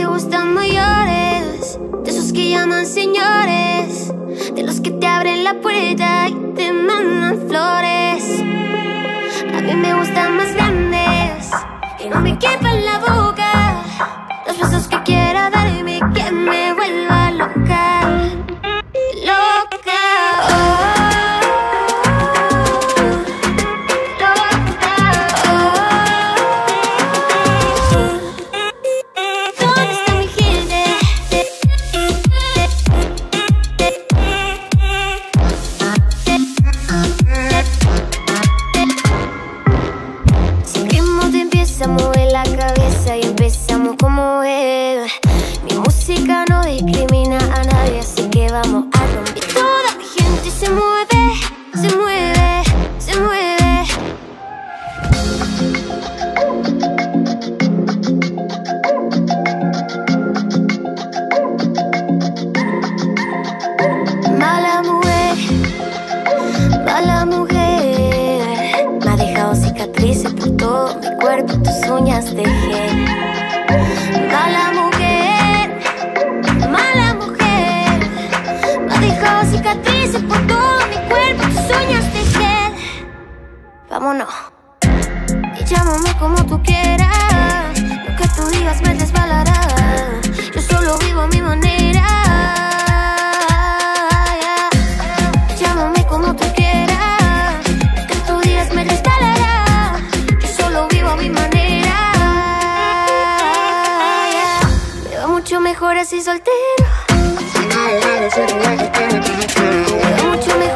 gustan mayores, de esos que llaman señores, de los que te abren la puerta y te mandan flores. A mí me gustan más grandes, que no me quepan la y empezamos como es Mi música no discrimina a nadie, así que vamos cuerpo, tus uñas dejé Mala mujer, mala mujer. Me ha dejado cicatrices por todo mi cuerpo, tus uñas dejé Vámonos. Y llámame como tú quieras Lo que tú digas me mucho mejor así soltero. Mucho mejor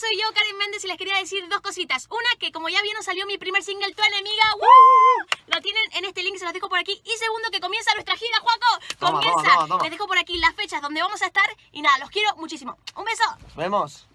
soy yo, Karen Méndez, y les quería decir dos cositas. Una, que como ya vieron, salió mi primer single, Tu Enemiga. ¡Woo! Lo tienen en este link, se los dejo por aquí. Y segundo, que comienza nuestra gira, Juaco. Toma, Comienza. toma, toma, toma. Les dejo por aquí las fechas donde vamos a estar. Y nada, los quiero muchísimo. Un beso. Nos vemos.